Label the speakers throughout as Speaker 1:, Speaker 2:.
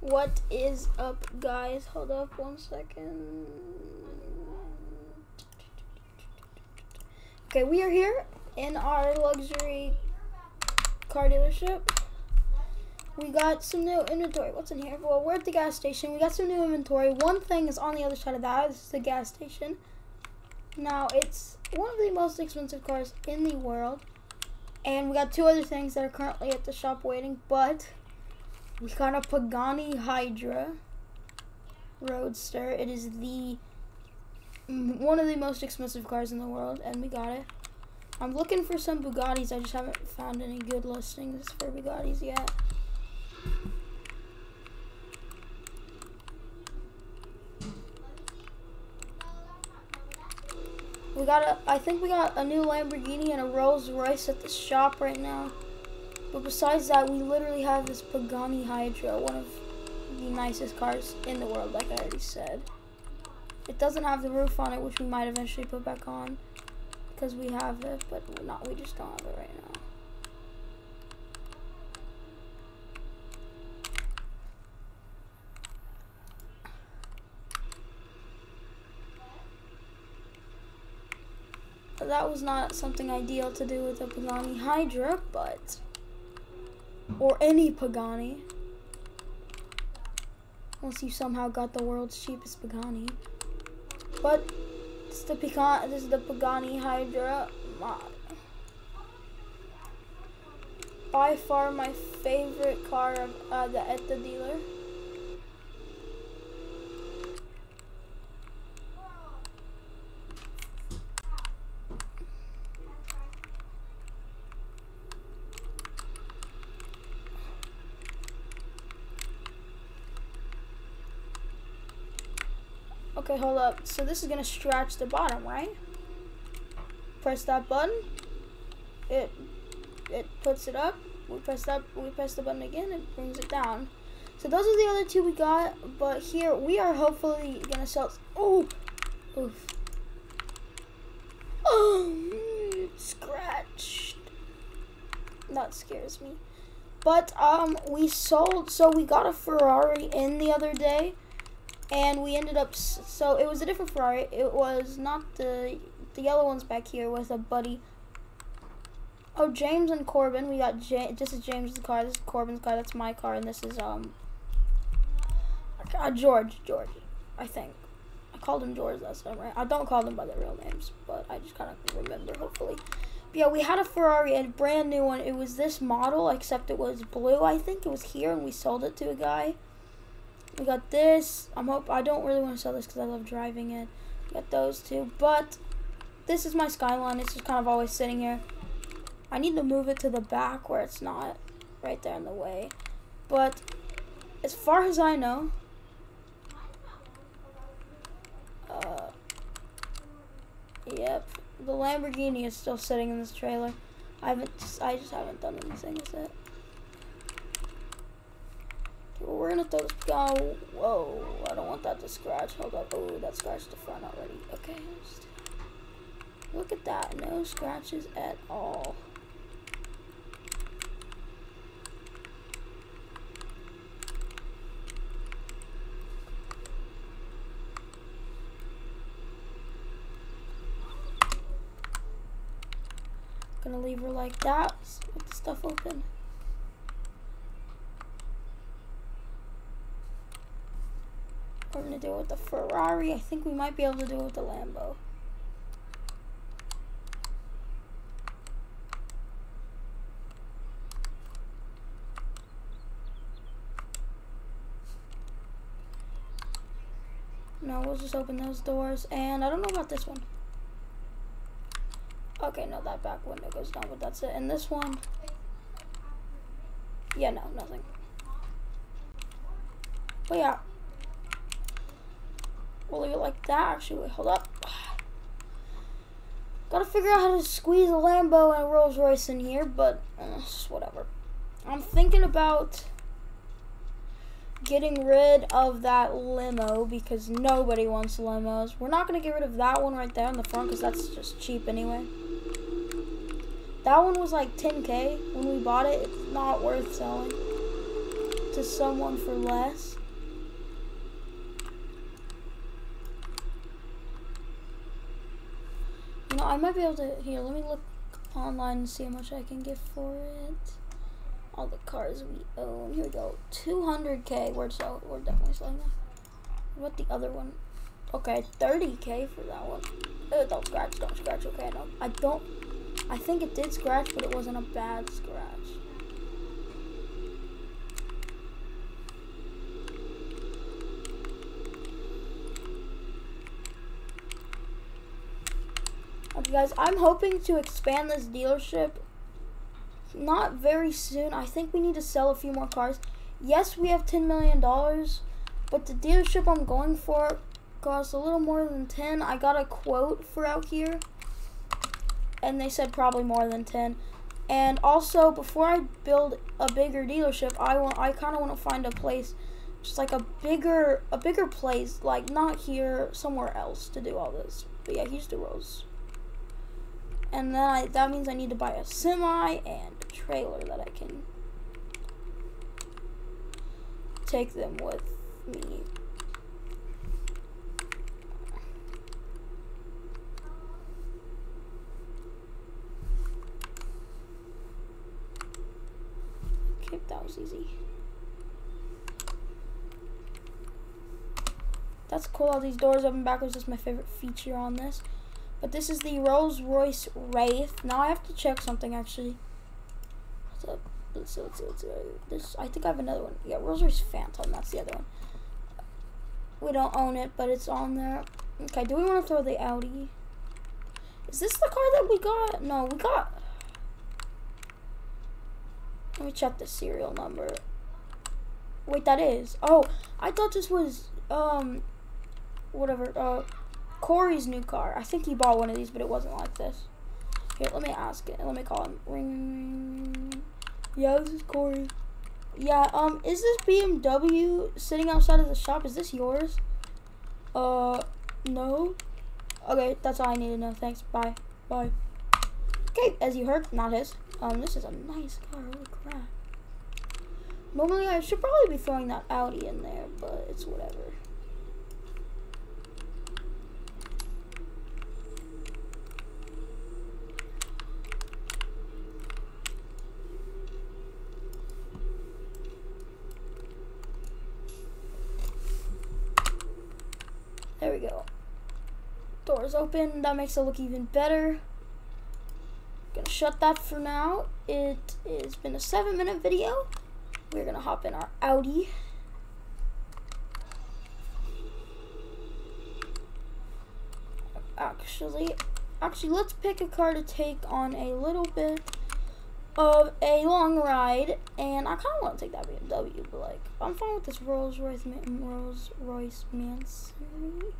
Speaker 1: What is up, guys? Hold up one second. Okay, we are here in our luxury car dealership. We got some new inventory. What's in here? Well, we're at the gas station. We got some new inventory. One thing is on the other side of that. This is the gas station. Now, it's one of the most expensive cars in the world. And we got two other things that are currently at the shop waiting, but we got a Pagani Hydra Roadster. It is the one of the most expensive cars in the world, and we got it. I'm looking for some Bugattis. I just haven't found any good listings for Bugattis yet. We got a, I think we got a new Lamborghini and a Rolls Royce at the shop right now. But besides that, we literally have this Pagani Hydra, one of the nicest cars in the world, like I already said. It doesn't have the roof on it, which we might eventually put back on because we have it, but we're not. We just don't have it right now. That was not something ideal to do with a Pagani Hydra, but or any Pagani. Unless you somehow got the world's cheapest Pagani. But it's the Pagani, this is the Pagani Hydra mod. By far my favorite car of, uh, the, at the dealer. Okay, hold up. So this is gonna stretch the bottom, right? Press that button. It it puts it up. We press that. We press the button again. It brings it down. So those are the other two we got. But here we are hopefully gonna sell. Oh, oof. Oh, scratched. That scares me. But um, we sold. So we got a Ferrari in the other day and we ended up so it was a different Ferrari. It was not the the yellow ones back here with a buddy. Oh, James and Corbin. We got James. This is James's car. This is Corbin's car. That's my car, and this is um uh, George. George, I think. I called him George last time, right? I don't call them by their real names, but I just kind of remember. Hopefully. But yeah, we had a Ferrari, a brand new one. It was this model, except it was blue. I think it was here, and we sold it to a guy. We got this. I'm hope I don't really want to sell this because I love driving it. We got those two, but this is my Skyline. It's just kind of always sitting here. I need to move it to the back where it's not right there in the way. But as far as I know, uh, yep, the Lamborghini is still sitting in this trailer. I haven't, I just haven't done anything with it. We're gonna throw this guy. Whoa, I don't want that to scratch. Hold up. Oh, that scratched the front already. Okay. Look at that. No scratches at all. Gonna leave her like that with the stuff open. We're gonna do it with the Ferrari. I think we might be able to do it with the Lambo. No, we'll just open those doors. And I don't know about this one. Okay, no, that back window goes down, but that's it. And this one, yeah, no, nothing. But yeah, We'll leave it like that. Actually, wait, hold up. Gotta figure out how to squeeze a Lambo and a Rolls Royce in here, but uh, whatever. I'm thinking about getting rid of that limo because nobody wants limos. We're not going to get rid of that one right there in the front because that's just cheap anyway. That one was like 10k when we bought it. It's not worth selling. to someone for less. Know, I might be able to, here, let me look online and see how much I can get for it. All the cars we own. Here we go. 200k. We're, sell, we're definitely selling that. What the other one? Okay, 30k for that one. Oh, don't scratch, don't scratch. Okay, no, I don't. I think it did scratch, but it wasn't a bad scratch. Okay, guys, I'm hoping to expand this dealership not very soon. I think we need to sell a few more cars. Yes, we have $10 million, but the dealership I'm going for costs a little more than 10. I got a quote for out here, and they said probably more than 10. And also, before I build a bigger dealership, I want I kind of want to find a place, just like a bigger a bigger place, like not here, somewhere else to do all this. But yeah, here's the Rose. And then I, that means I need to buy a semi and a trailer that I can take them with me. Okay, that was easy. That's cool, all these doors open backwards. That's my favorite feature on this. But this is the Rolls Royce Wraith. Now I have to check something actually. What's up? Let's see, let's see, let's see. This I think I have another one. Yeah, Rolls Royce Phantom. That's the other one. We don't own it, but it's on there. Okay, do we want to throw the Audi? Is this the car that we got? No, we got. Let me check the serial number. Wait, that is. Oh, I thought this was um, whatever. Uh, Corey's new car. I think he bought one of these, but it wasn't like this. Here, let me ask it. Let me call him. Ring. Yeah, this is Corey. Yeah, um, is this BMW sitting outside of the shop? Is this yours? Uh, no. Okay, that's all I need to know. Thanks. Bye. Bye. Okay, as you heard, not his. Um, this is a nice car. Holy crap. Normally, I should probably be throwing that Audi in there, but it's whatever. There we go. Doors open. That makes it look even better. Gonna shut that for now. It has been a seven minute video. We're gonna hop in our Audi. Actually, actually, let's pick a car to take on a little bit of a long ride, and I kind of want to take that BMW, but like I'm fine with this Rolls Royce Rolls Royce Manson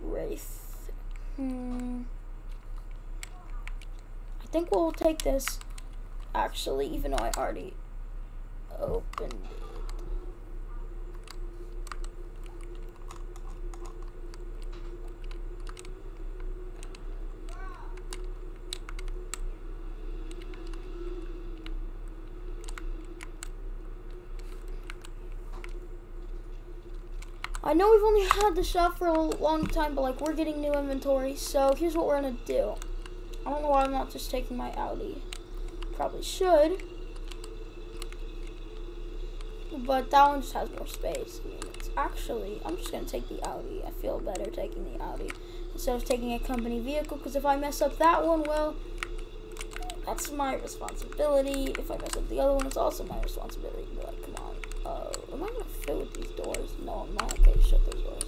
Speaker 1: Wraith. Hmm. I think we'll take this. Actually, even though I already opened it. I know we've only had the shop for a long time, but like we're getting new inventory. So here's what we're gonna do. I don't know why I'm not just taking my Audi. Probably should. But that one just has more space. I mean, it's actually, I'm just gonna take the Audi. I feel better taking the Audi instead of taking a company vehicle. Because if I mess up that one, well, that's my responsibility. If I mess up the other one, it's also my responsibility. Like, come on. Uh, am I gonna with these doors? No, I'm not. Okay, shut those doors.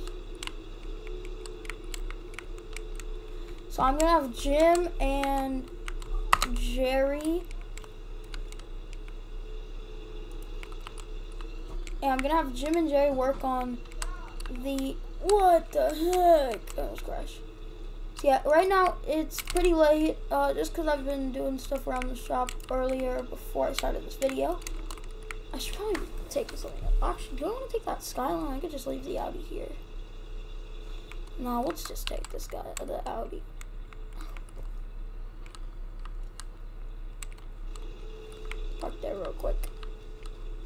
Speaker 1: So I'm gonna have Jim and Jerry. And I'm gonna have Jim and Jerry work on the what the heck? Oh, crash. So yeah, right now it's pretty late, uh, just because I've been doing stuff around the shop earlier before I started this video. I should probably take up. Actually, do I want to take that Skyline? I could just leave the Audi here. No, let's just take this guy, the Audi. Park there real quick.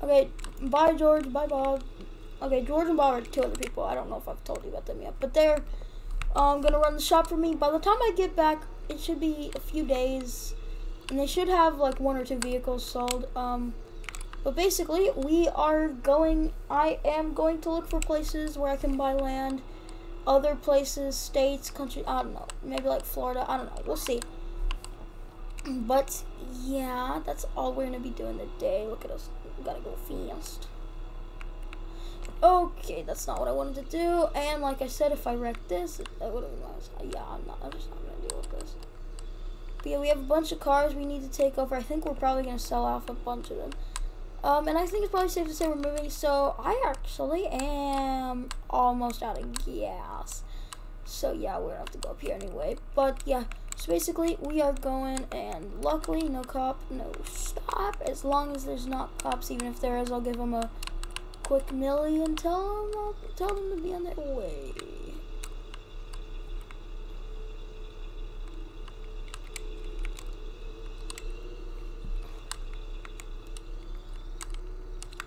Speaker 1: Okay, bye George, bye Bob. Okay, George and Bob are two other people. I don't know if I've told you about them yet, but they're um, gonna run the shop for me. By the time I get back, it should be a few days, and they should have like one or two vehicles sold. Um, but basically, we are going. I am going to look for places where I can buy land, other places, states, country. I don't know, maybe like Florida. I don't know. We'll see. But yeah, that's all we're gonna be doing today. Look at us. We gotta go fast. Okay, that's not what I wanted to do. And like I said, if I wreck this, that would have. Uh, yeah, I'm not. I'm just not gonna deal with this. But yeah, we have a bunch of cars we need to take over. I think we're probably gonna sell off a bunch of them. Um, and I think it's probably safe to say we're moving. So I actually am almost out of gas. So yeah, we're gonna have to go up here anyway. But yeah. So basically, we are going, and luckily, no cop, no stop. As long as there's not cops, even if there is, I'll give them a quick millie and tell them, I'll tell them to be on their way.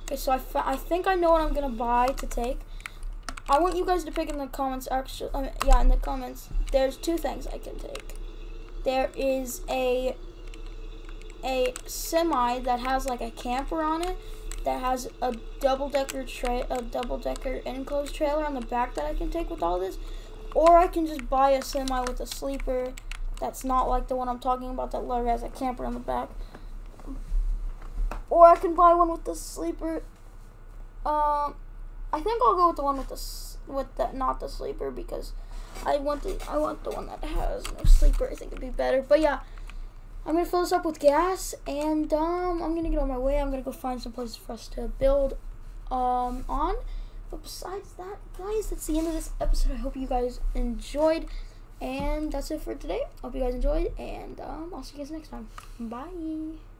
Speaker 1: Okay, so I, I think I know what I'm gonna buy to take. I want you guys to pick in the comments. Actually, um, yeah, in the comments. There's two things I can take there is a a semi that has like a camper on it that has a double decker tray a double decker enclosed trailer on the back that I can take with all this or I can just buy a semi with a sleeper that's not like the one I'm talking about that literally has a camper on the back or I can buy one with the sleeper um I think I'll go with the one with the with the not the sleeper because I want the I want the one that has no sleeper. I think it'd be better. But yeah, I'm gonna fill this up with gas, and um, I'm gonna get on my way. I'm gonna go find some places for us to build um on. But besides that, guys, that's the end of this episode. I hope you guys enjoyed, and that's it for today. Hope you guys enjoyed, and um, I'll see you guys next time. Bye.